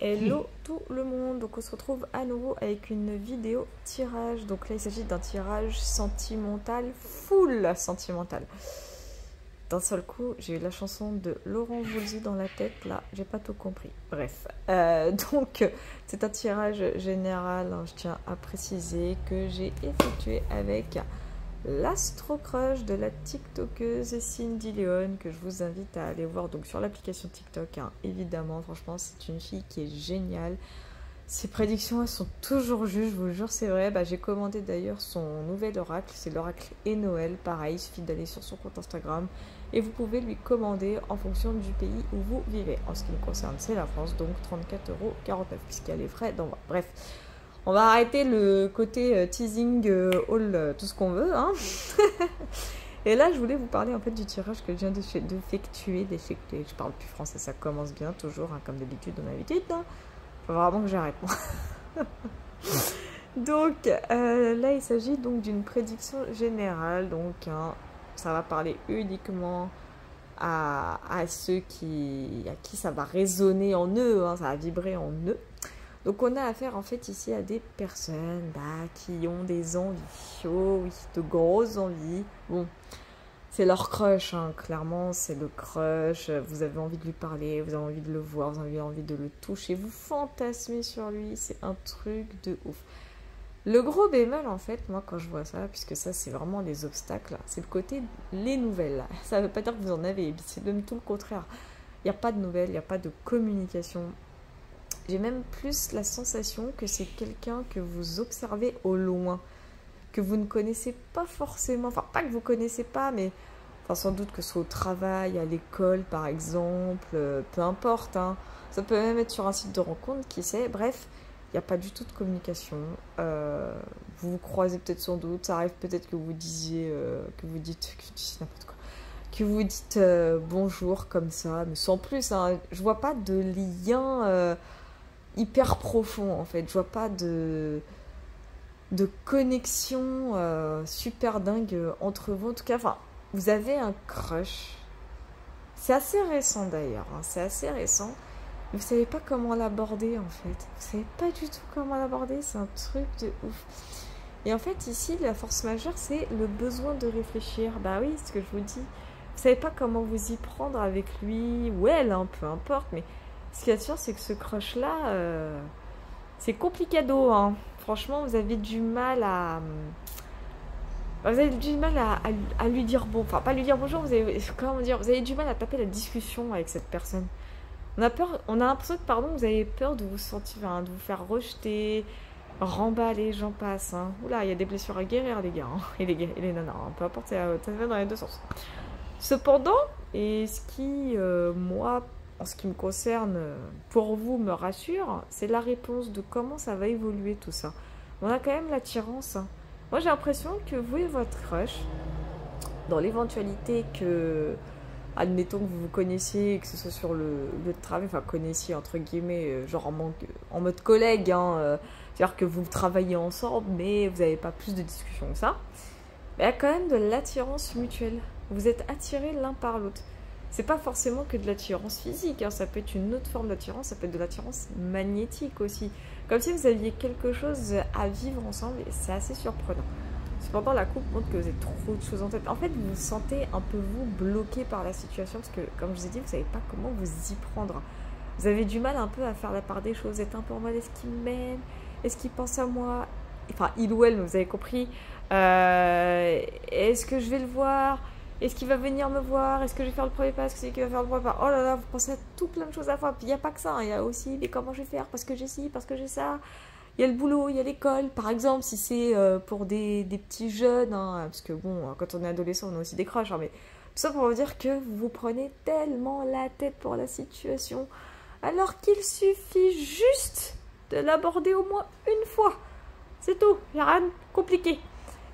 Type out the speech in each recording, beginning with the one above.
Hello tout le monde, donc on se retrouve à nouveau avec une vidéo tirage. Donc là il s'agit d'un tirage sentimental, full sentimental. D'un seul coup, j'ai eu la chanson de Laurent Voulzy dans la tête, là j'ai pas tout compris. Bref, euh, donc c'est un tirage général, hein, je tiens à préciser que j'ai effectué avec l'astro crush de la TikTokeuse Cindy Leon que je vous invite à aller voir donc sur l'application TikTok. Hein. Évidemment, franchement, c'est une fille qui est géniale. Ses prédictions, elles sont toujours justes, je vous jure, c'est vrai. Bah, J'ai commandé d'ailleurs son nouvel oracle, c'est l'oracle et Noël. Pareil, il suffit d'aller sur son compte Instagram et vous pouvez lui commander en fonction du pays où vous vivez. En ce qui me concerne, c'est la France, donc 34,49€ puisqu'il y a les frais d'envoi. Bref, on va arrêter le côté euh, teasing, euh, all, euh, tout ce qu'on veut. Hein. Et là, je voulais vous parler en fait du tirage que je viens d'effectuer. D'effectuer. Je parle plus français, ça commence bien, toujours, hein, comme d'habitude, on habitude. Hein. Faut vraiment que j'arrête. donc là, il s'agit donc d'une prédiction générale. Donc, hein, ça va parler uniquement à, à, ceux qui, à qui ça va résonner en eux, ça va vibrer en eux. Donc on a affaire en fait ici à des personnes bah, qui ont des envies, oh de grosses envies. Bon, c'est leur crush, hein. clairement c'est le crush, vous avez envie de lui parler, vous avez envie de le voir, vous avez envie de le toucher, vous fantasmez sur lui, c'est un truc de ouf. Le gros bémol en fait, moi quand je vois ça, puisque ça c'est vraiment les obstacles, c'est le côté les nouvelles. Ça ne veut pas dire que vous en avez, c'est même tout le contraire. Il n'y a pas de nouvelles, il n'y a pas de communication, j'ai même plus la sensation que c'est quelqu'un que vous observez au loin, que vous ne connaissez pas forcément, enfin pas que vous connaissez pas, mais enfin sans doute que ce soit au travail, à l'école par exemple, euh, peu importe. Hein. Ça peut même être sur un site de rencontre, qui sait. Bref, il n'y a pas du tout de communication. Euh, vous vous croisez peut-être sans doute, ça arrive peut-être que vous disiez, euh, que vous dites, que n'importe quoi que vous dites bonjour comme ça, mais sans plus. Hein. Je vois pas de lien hyper profond en fait. Je vois pas de, de connexion euh, super dingue entre vous. En tout cas, enfin, vous avez un crush. C'est assez récent d'ailleurs, hein. c'est assez récent. Vous savez pas comment l'aborder en fait. Vous savez pas du tout comment l'aborder, c'est un truc de ouf. Et en fait, ici, la force majeure, c'est le besoin de réfléchir. Bah oui, ce que je vous dis. Vous savez pas comment vous y prendre avec lui ou elle, hein, peu importe, mais ce qui est sûr, c'est que ce crush-là, euh, c'est complicado. Hein. Franchement, vous avez du mal à. Vous avez du mal à, lui dire bon, enfin pas lui dire bonjour, vous avez, comment dire, vous avez du mal à taper la discussion avec cette personne. On a peur, on a l'impression que pardon, vous avez peur de vous sentir, de vous faire rejeter, remballer, j'en passe. Hein. Oula, il y a des blessures à guérir les gars, hein. et, les, et les nanas, peu importe, ça va dans les deux sens. Cependant, et ce qui, euh, moi, en ce qui me concerne, pour vous, me rassure, c'est la réponse de comment ça va évoluer tout ça. On a quand même l'attirance. Hein. Moi, j'ai l'impression que vous et votre crush, dans l'éventualité que, admettons que vous vous connaissiez, que ce soit sur le travail, enfin connaissiez entre guillemets, euh, genre en, mode collègue, hein, euh, c'est-à-dire que vous travaillez ensemble, mais vous n'avez pas plus de discussion que ça, il y a quand même de l'attirance mutuelle. Vous êtes attirés l'un par l'autre c'est pas forcément que de l'attirance physique, hein. ça peut être une autre forme d'attirance, ça peut être de l'attirance magnétique aussi. Comme si vous aviez quelque chose à vivre ensemble et c'est assez surprenant. Cependant, la coupe montre que vous avez trop de choses en tête. En fait, vous vous sentez un peu vous bloqué par la situation parce que, comme je vous ai dit, vous savez pas comment vous y prendre. Vous avez du mal un peu à faire la part des choses. Vous êtes un peu en mode est-ce qu'il m'aime? Est-ce qu'il pense à moi? Enfin, il ou elle, vous avez compris. Euh, est-ce que je vais le voir? Est-ce qu'il va venir me voir? Est-ce que je vais faire le premier pas? Est-ce que c'est qui va faire le premier pas? Oh là là, vous pensez à tout plein de choses à la fois. Puis il n'y a pas que ça, hein. il y a aussi mais comment je vais faire parce que j'ai ci, parce que j'ai ça. Il y a le boulot, il y a l'école. Par exemple, si c'est euh, pour des, petits jeunes, hein, parce que bon, quand on est adolescent, on a aussi des crushs, hein, mais tout ça pour vous dire que vous prenez tellement la tête pour la situation, alors qu'il suffit juste de l'aborder au moins une fois. C'est tout, il n'y a rien compliqué.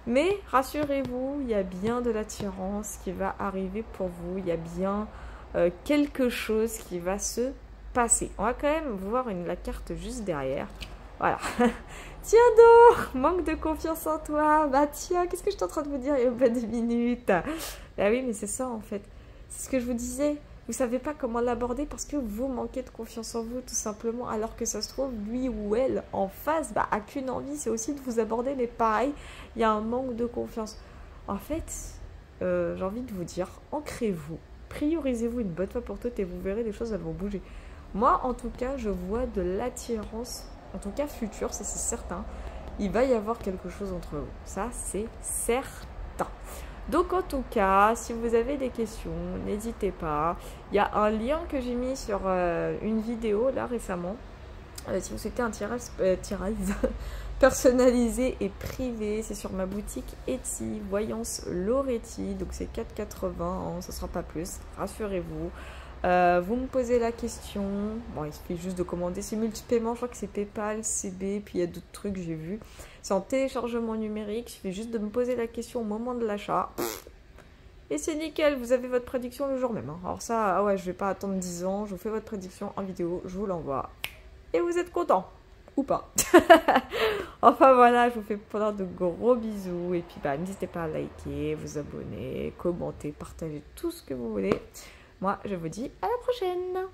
Mais rassurez-vous, il y a bien de l'attirance qui va arriver pour vous. Il y a bien euh, quelque chose qui va se passer. On va quand même voir une, la carte juste derrière. Voilà. tiens donc, manque de confiance en toi. Bah tiens, qu'est-ce que je suis en train de vous dire il y a pas de minutes? Bah oui, mais c'est ça en fait. C'est ce que je vous disais. Vous savez pas comment l'aborder parce que vous manquez de confiance en vous tout simplement. Alors que ça se trouve lui ou elle en face bah, a qu'une envie c'est aussi de vous aborder. Mais pareil il y a un manque de confiance. En fait euh, j'ai envie de vous dire ancrez-vous. Priorisez-vous une bonne fois pour toutes et vous verrez les choses elles vont bouger. Moi en tout cas je vois de l'attirance en tout cas future ça c'est certain. Il va y avoir quelque chose entre vous. Ça c'est certain donc en tout cas, si vous avez des questions, n'hésitez pas. Il y a un lien que j'ai mis sur euh, une vidéo là récemment. Euh, si vous souhaitez un tirage, euh, personnalisé et privé, c'est sur ma boutique Etsy, Voyance Loretti. Donc c'est 4,80, hein, ça sera pas plus, rassurez-vous. Euh, vous me posez la question. Bon, il suffit juste de commander. C'est multi-paiement, je crois que c'est PayPal, CB, puis il y a d'autres trucs j'ai vus. C'est en téléchargement numérique. Il suffit juste de me poser la question au moment de l'achat. Et c'est nickel, vous avez votre prédiction le jour même. Hein. Alors ça, ah ouais, je vais pas attendre 10 ans. Je vous fais votre prédiction en vidéo, je vous l'envoie. Et vous êtes content ou pas. enfin voilà, je vous fais plein de gros bisous. Et puis bah, n'hésitez pas à liker, vous abonner, commenter, partager tout ce que vous voulez. Moi, je vous dis à la prochaine